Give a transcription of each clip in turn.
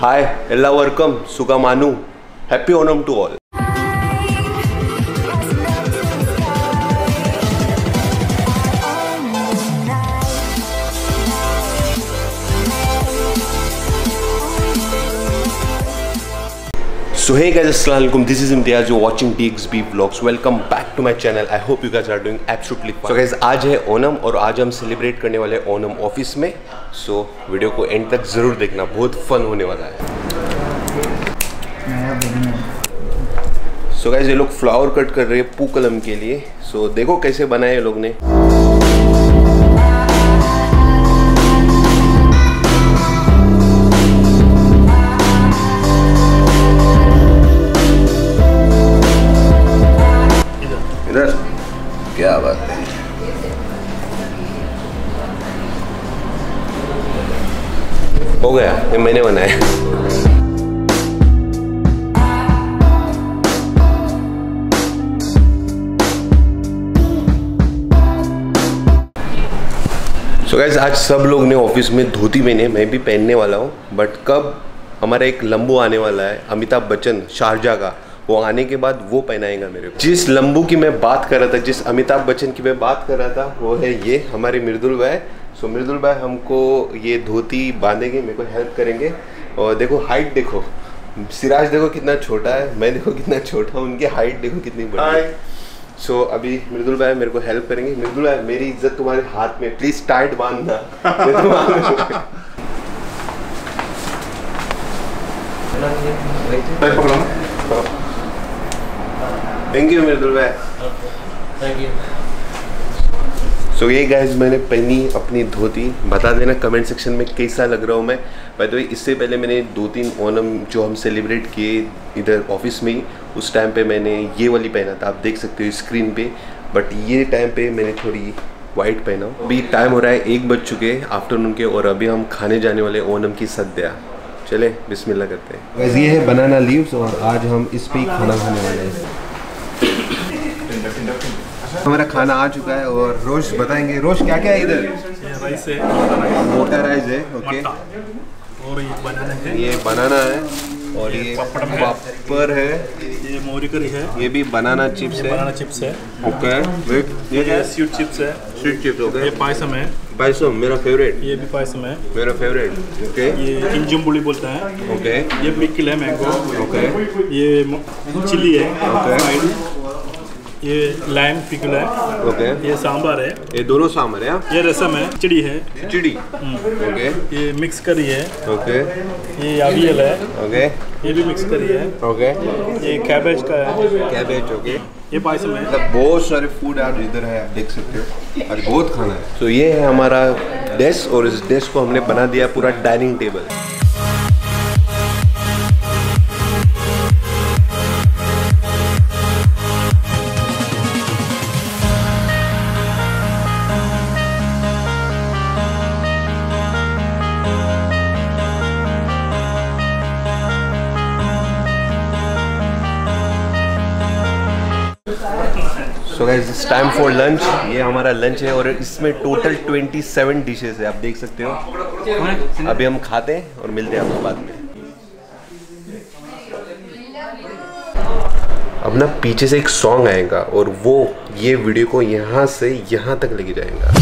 Hi, Ella Varkam, Sugamanu. Happy Onam to all. So hey guys, Assalamualaikum. This is Imtiaz. You're watching DXB Vlogs. Welcome back to my channel. I hope you guys are doing absolutely fine. So guys, आज है ओनम और आज हम celebrate करने वाले हैं Onam office में. So video को एंड तक ज़रूर देखना. बहुत फन होने वाला है. सो so गाइज़ ये लोग फ्लावर कट कर रहे हैं पूकलम के लिए सो so, देखो कैसे बनाए ये लोग ने बात है। गया, ये मैंने बनाया। सो so गाइज़ आज सब लोग ने ऑफ़िस में धोती पहने मैं भी पहनने वाला हूँ बट कब हमारा एक लंबू आने वाला है, अमिताभ बच्चन, शारजा का। वो आने के बाद वो पहनाएगा मेरे को। जिस लंबू की मैं बात कर रहा था जिस अमिताभ बच्चन की मैं बात कर रहा था वो है ये हमारे मृदुल भाई। सो मृदुल भाई हमको ये धोती बांधेंगे मेरे को हेल्प करेंगे। और देखो हाइट देखो। सिराज देखो कितना छोटा है मैं देखो कितना छोटा हूँ उनकी हाइट देखो कितनी बड़ी है। सो so, अभी मृदुल भाई मेरे को हेल्प करेंगे। मृदुल भाई मेरी इज़्ज़त तुम्हारे हाथ में प्लीज़ टाइट बांधना। थैंक यू मृदुल भाई थैंक यू सो ये गाइज़ मैंने पहनी अपनी धोती बता देना कमेंट सेक्शन में कैसा लग रहा हूँ मैं। भाई तो इससे पहले मैंने दो तीन ओनम जो हम सेलिब्रेट किए इधर ऑफ़िस में ही उस टाइम पे मैंने ये वाली पहना था। आप देख सकते हो स्क्रीन पे। बट ये टाइम पे मैंने थोड़ी वाइट पहना हूँ। अभी टाइम हो रहा है एक बज चुके हैं आफ्टरनून के और अभी हम खाने जाने वाले ओनम की सद्या। चले बिस्मिल्लाह करते हैं। वैसे ये है बनाना लीव्स और आज हम इस पे ही खाना खाने वाले हैं। हमारा खाना आ चुका है और रोज बताएँगे। रोज क्या क्या है इधर? ये राइस है मोटा राइस है ओके और ये बनाना है। ये बनाना है और ये पापड़ है। पापड़ है। ये मोरी करी है। ये भी बनाना चिप्स है। बनाना चिप्स है। ओके वेट ये क्या है स्वीट चिप्स है। स्वीट चिप्स ये पायसम है। पायसम मेरा फेवरेट ये भी पायसम है। मेरा फेवरेट ओके ये इंजुम्बुली बोलते हैं। ओके ये पिकल है मैंगो। ओके ये चिल्ली है। ओके। ये लाइम पिकल है। ओके ये सांभर है। ये दोनों सांभर है हाँ? ये रसम है खिचड़ी है। खिचड़ी ओके ये मिक्स करी है। ओके ये अवियल है। ओके ये भी मिक्स करी है। ओके ये कैबेज का है। कैबेज ओके ये पायसम है। मतलब बहुत सारे फ़ूड आज इधर है आप देख सकते हो। आज बहुत खाना है। तो ये है हमारा डेस्क और इस डेस्क को हमने बना दिया पूरा dining table so guys it's time for lunch ये हमारा लंच है और इसमें टोटल 27 डिशेस है, आप देख सकते हो। अभी हम खाते हैं और मिलते हैं आपको बाद में। अपना पीछे से एक सॉन्ग आएगा और वो ये वीडियो को यहाँ से यहाँ तक लेके जाएगा।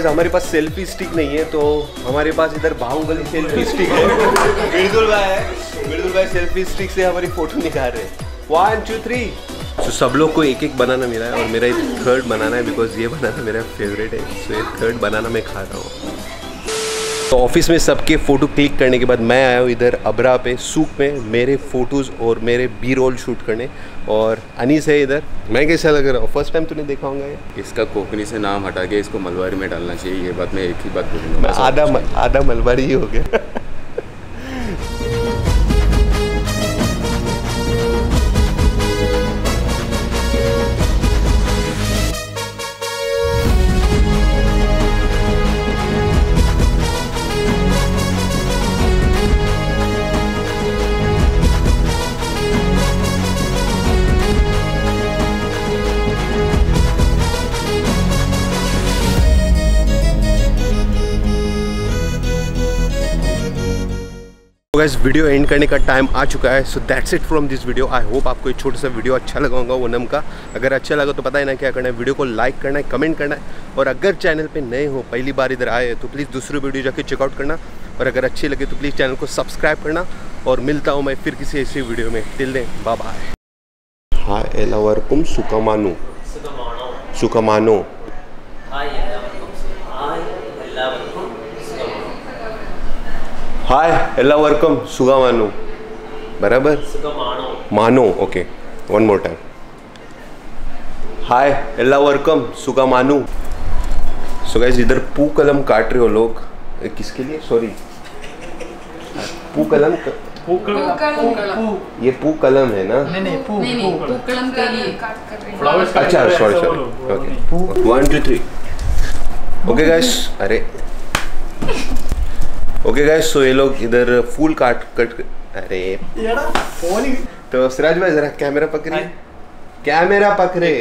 Guys, हमारे पास सेल्फी स्टिक नहीं है तो हमारे पास इधर बाहुबली सेल्फी स्टिक है। मृदुल भाई है। भाई सेल्फी स्टिक से हमारी फ़ोटो निकाल रहे हैं। वन टू थ्री तो सब लोग को एक एक बनाना मिला है और मेरा थर्ड बनाना है बिकॉज़ ये बनाना मेरा फेवरेट है। सो ये थर्ड बनाना मैं खा रहा हूँ। तो ऑफ़िस में सबके फ़ोटो क्लिक करने के बाद मैं आया हूँ इधर अबरा पे सूख में मेरे फ़ोटोज़ और मेरे बी रोल शूट करने। और अनीस है इधर। मैं कैसा लग रहा हूँ? फ़र्स्ट टाइम तूने देखा होगा ये? इसका कोकनी से नाम हटा के इसको मलबारी में डालना चाहिए ये बात मैं एक ही बात बोलूँगा। आधा आधा मलबारी ही हो गया। गाइस वीडियो एंड करने का टाइम आ चुका है। So that's it from this video I hope आपको एक छोटा सा वीडियो अच्छा लगा होगा ओनम का। अगर अच्छा लगा तो पता है ना क्या करना है। वीडियो को लाइक करना है कमेंट करना है। और अगर चैनल पे नए हो पहली बार इधर आए तो प्लीज़ दूसरी वीडियो जाके चेकआउट करना। और अगर अच्छी लगे तो प्लीज़ चैनल को सब्सक्राइब करना। और मिलता हूँ मैं फिर किसी ऐसी वीडियो में। दिल दें बाय बाय हाँ एलावर्कुम सुकमानु। सुकमानो। हाय एलावर्कम सुगामानो बराबर मानो okay one more time hi एलावर्कम सुगामानो सो गाइस इधर पू कलम काट रहे हो लोग किसके लिए सॉरी पू कलम पू कलम ये पू कलम है ना? नहीं नहीं पू पू कलम के लिए काट कर रहे हैं अच्छा sorry sorry okay 1 2 3 okay guys अरे. ओके गाइस सो ये लोग इधर फूल काट कट अरे। तो सिराज भाई जरा कैमरा पकड़े कैमरा पकड़े।